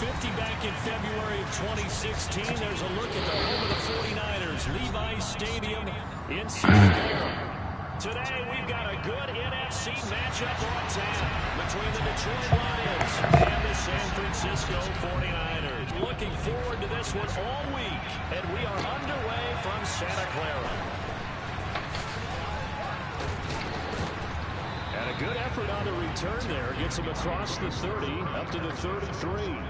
50 back in February of 2016. There's a look at the home of the 49ers, Levi's Stadium in Clara. Today, we've got a good NFC matchup on tap between the Detroit Lions and the San Francisco 49ers. Looking forward to this one all week, and we are underway from Santa Clara. And a good effort on the return there. Gets him across the 30, up to the 33.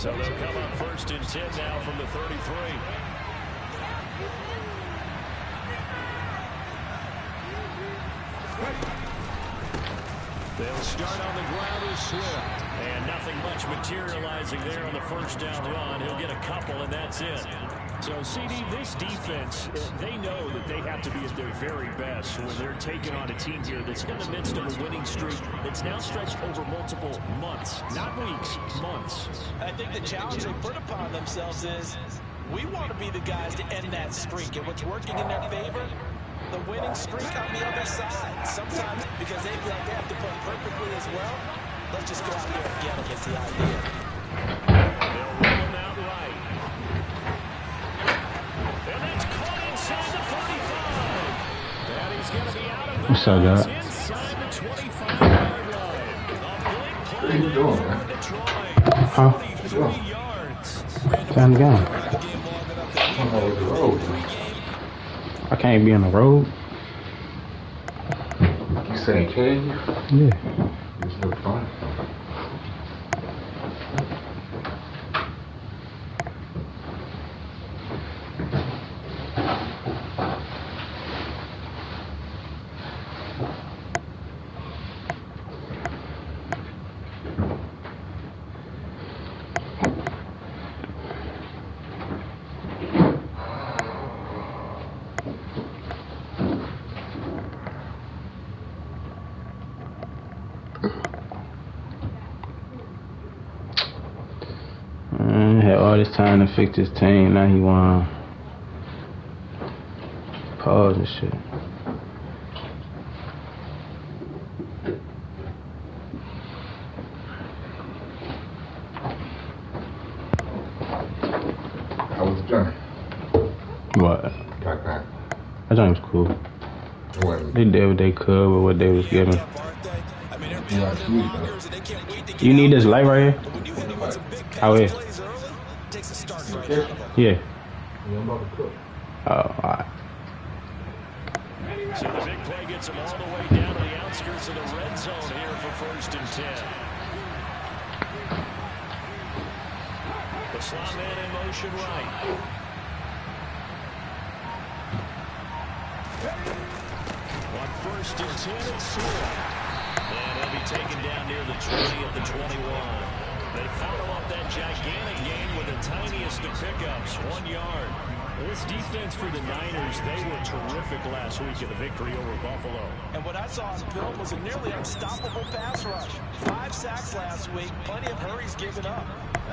So they'll come up first and 10 now from the 33. They'll start on the ground with Swift. And nothing much materializing there on the first down run. He'll get a couple, and that's it. So, CD, this defense, they know that they have to be at their very best when they're taking on a team here that's in the midst of a winning streak that's now stretched over multiple months, not weeks, months. I think the challenge they put upon themselves is we want to be the guys to end that streak. And what's working in their favor? The winning streak on the other side. Sometimes because they feel like they have to play perfectly as well. Let's just go out here and get them is the idea. They'll roll him out right. And that's caught inside the 45. And he's going to be out of What's up, bounds guy? inside the 25-yard line. A big play What are you doing, man? Huh? Time to go. I'm all over the road. man. I can't be on the road. You saying can you? Yeah. It's no fun. Man, had this time to fix his team. Now he want pause and shit. How was the journey? What? Got back. That joint was cool. What? They did what they could with what they was given. I mean, they're Yeah, sweet, man. youngers and they can't wait to get You need this light right here? When you hit them with some big Out here. Yeah. Yeah, I'm about to cook. Oh, alright. So the big play gets him all the way down to the outskirts of the red zone here for first and 10. The slot man in motion right. On first and 10, it's Swift. And he'll be taken down near the 20 at the 21. They follow up that gigantic gain with the tiniest of pickups, one yard. This defense for the Niners, they were terrific last week in the victory over Buffalo. And what I saw on film was a nearly unstoppable pass rush. Five sacks last week, plenty of hurries given up.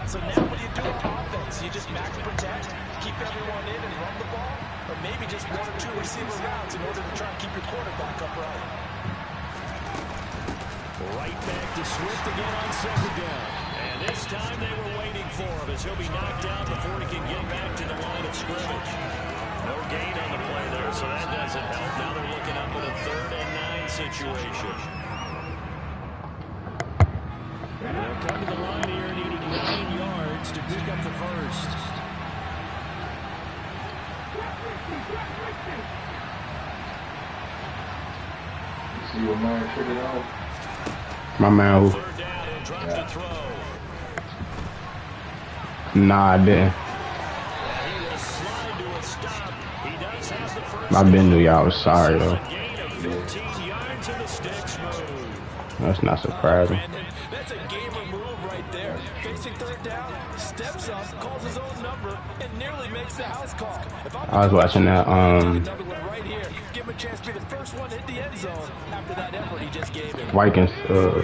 So now what do you do on offense? You just max protect, keep everyone in and run the ball? Or maybe just one or two receiver routes in order to try and keep your quarterback upright? Right back to Swift again on second down. And this time they were waiting for him as he'll be knocked down before he can get back to the line of scrimmage. No gain on the play there, so that doesn't help. Now they're looking up at a third and nine situation. And they'll come to the line here needing nine yards to pick up the first. See what man figured out? My man who? Third down, he'll drop the throw. Nah, I didn't. To I been knew y'all sorry though. A gain of 15 yards and the sticks move. That's not surprising. That's a gamer move right there. Facing third down, steps up, calls his own number, and nearly makes the house call. I'm was watching that um right here, give him a chance to be the first one hit the end zone after that effort he just gave him. Vikings uh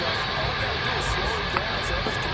think to yourself, all I got to do is slow him down so others can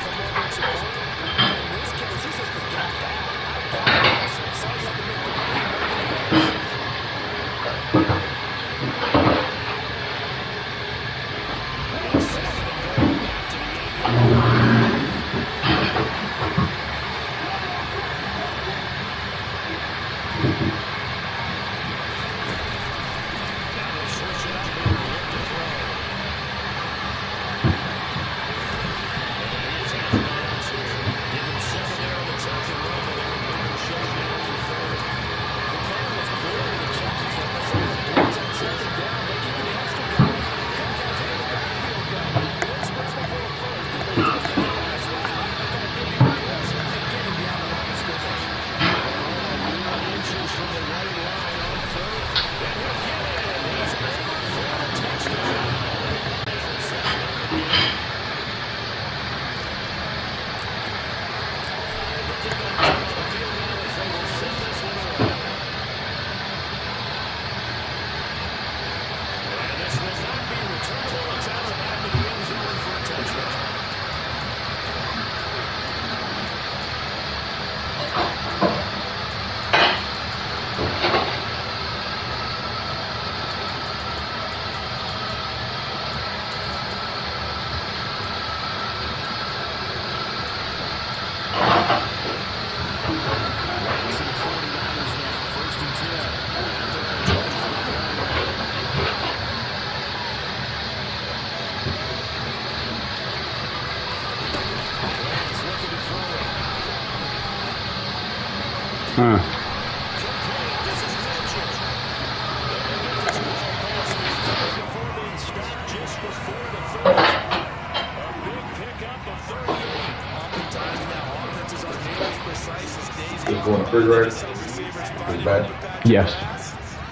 Yes.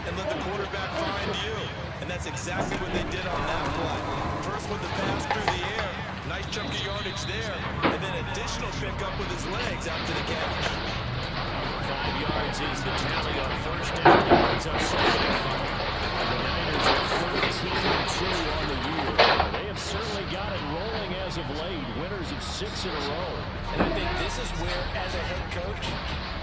and let the quarterback find you. And that's exactly what they did on that play. First with the pass through the air, nice chunk of yardage there, and then additional pickup with his legs after the catch. Five yards is the tally on first down. That brings up second and. The Niners are 13 and 2 on the year. They have certainly got it rolling as of late. Winners of six in a row. And I think this is where, as a head coach,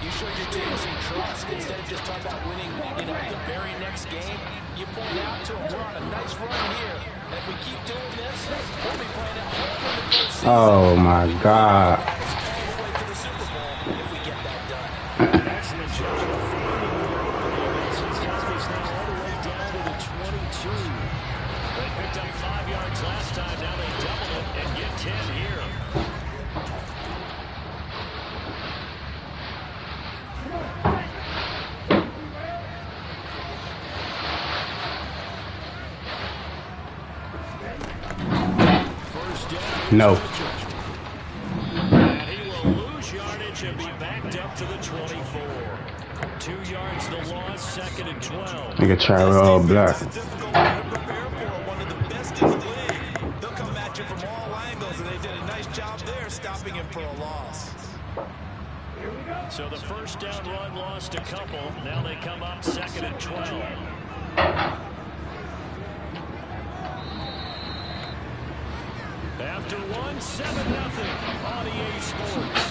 you show your team some trust. Instead of just talking about winning, you know, the very next game, you point out to them, we're on a nice run here. And if we keep doing this, we'll be playing at home in the postseason. Oh my God. All the way to the Super Bowl if we get that done. Excellent job of finding the opening. He's got this now all the way down to the 22. They picked up five yards last time. Now they double it and get 10 here. First down. No. And he will lose yardage and be backed up to the 24. Two yards the loss, second and 12. Nigga try roll black. It's a difficult one to prepare for, one of the best in the league. They'll come at you from all angles, and they did a nice job there stopping him for a loss. So the first down run lost a couple. Now they come up second and 12. After one, 7 nothing on EA Sports.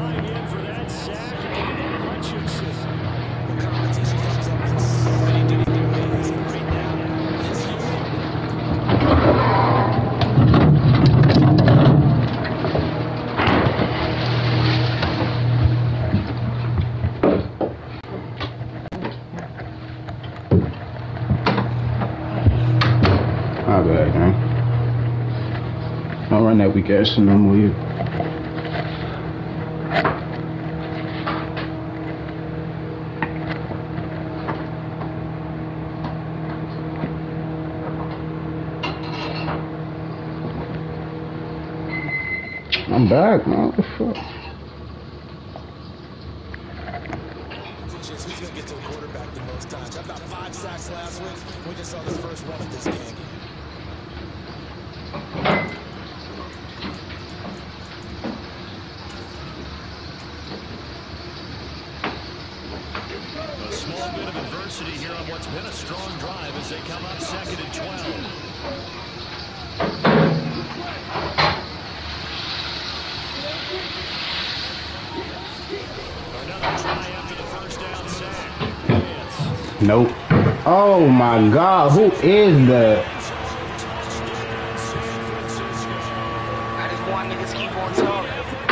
guess, and then you? I'm back, man. What the fuck? He's gonna get to a quarterback the most times. About five sacks last week. We just saw the first one of this game. Nope. Oh my god, who is that?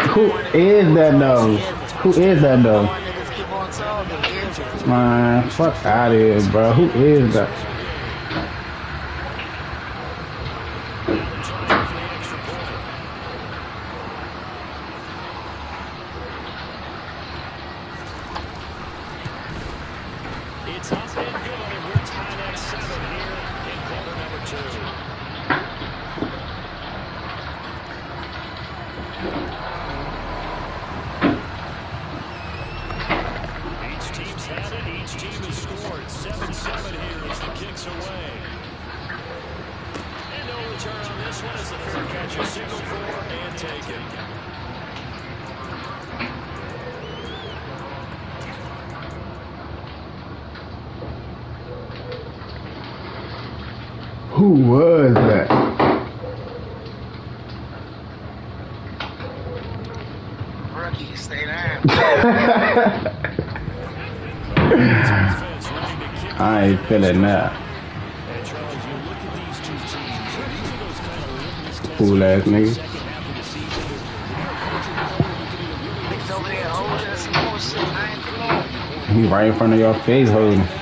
Who is that though? Who is that though? Man, fuck out of here, bro. Who is that? Who was that? Rookie, stay down. I ain't feeling that. Fool ass nigga. He right in front of your face holding.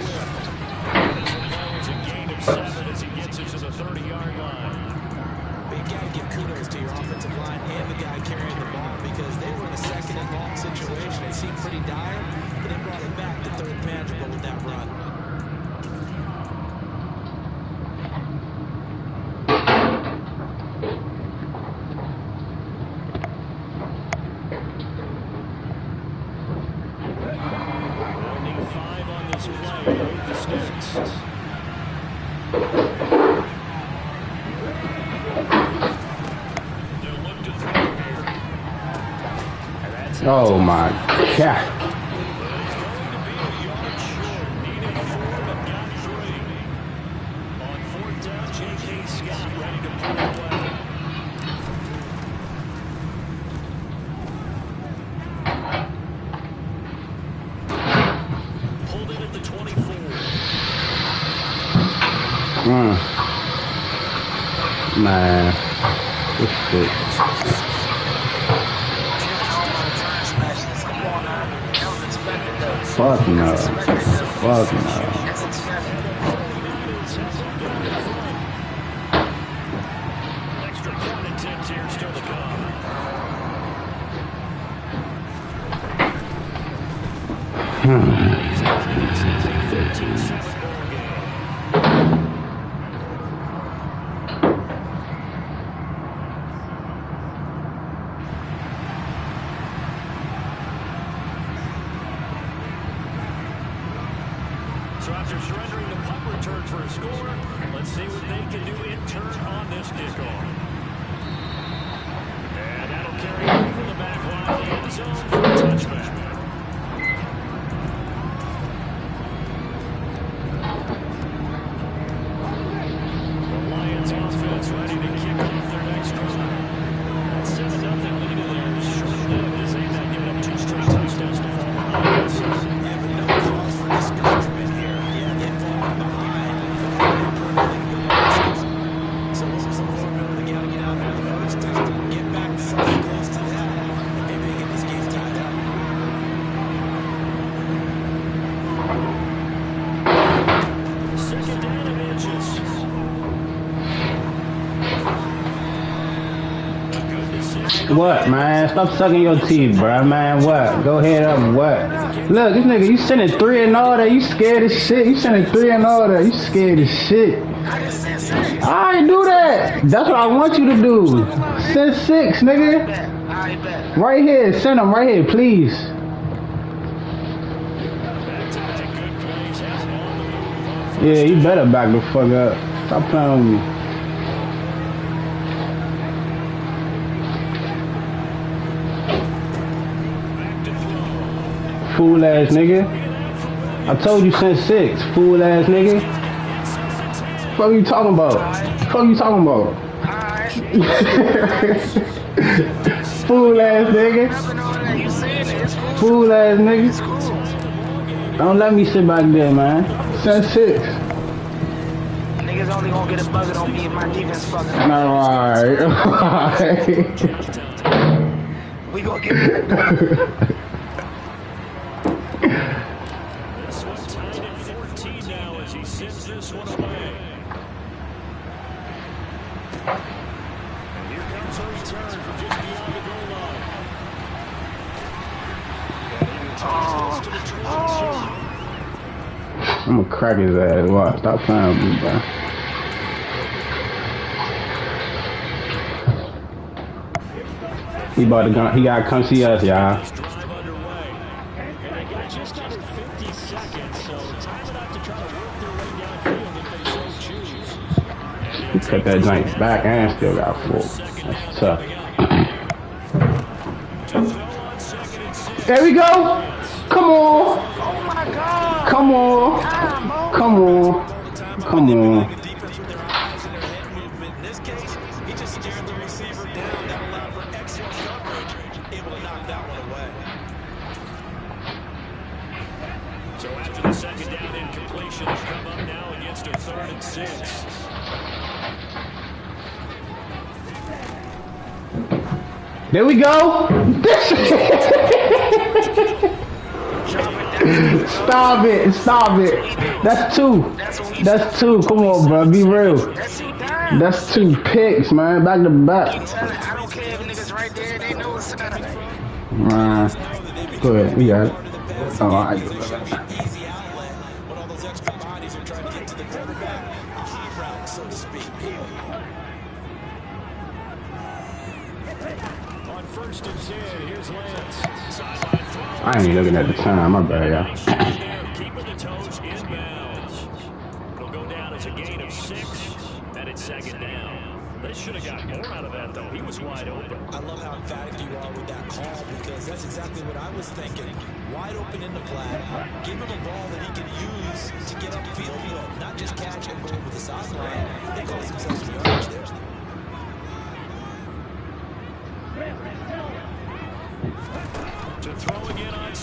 left. Oh my god. What, man? Stop sucking your teeth, bruh, man. What? Go ahead up, what? Look, this nigga, you sending three and all that. You scared as shit. You sending three and all that. You scared as shit. I ain't do that. That's what I want you to do. Send six, nigga. Right here. Send them right here, please. Yeah, you better back the fuck up. Stop playing with me. Fool ass nigga. I told you since six. Fool ass nigga. Fuck you talking about? Fuck you talking about? Fool ass nigga. Nothing on that. You saying it. It's cool. Fool ass nigga. Don't let me sit back there, man. Since six. Niggas only gonna get a bucket on me if my defense fucking. No, alright. Alright. We gonna get it. This one tied at 14 now as he sends this one away. And here comes a return from just beyond the goal line. And he returns this to the 22. I'm gonna crack his ass. Watch. Stop playing with me, bro. He about to go, he gotta come see us, y'all. This drive underway. And they got just under 50 seconds, so time enough to try to work their way downfield if they so choose. He cut that joint back and still got full. That's tough. There we go. Come on. Oh my god. Come on. Mo. Come on. All the time Come on. play good defense with their eyes and their head movement. In this case, he just stared the receiver down. That allowed for excellent coverage. Able to knock that one away. So after the second down incompletion, they come up now against a third and six. There we go. Stop it. Stop it. That's two. That's two. Come on, bro. Be real. That's two picks, man. Back to back. I. Man. Go ahead. You got it. Oh, all I ain't even looking at the time. My bad, y'all. Keeping the toes inbounds. It'll go down as a gain of six, and it's second down. They should have got more out of that, though. He was wide open. I love how emphatic you are with that call because that's exactly what I was thinking. Wide open in the flat. Give him a ball that he can use to get upfield with, not just catch and go over the sideline. They cost themselves some yardage there. To throw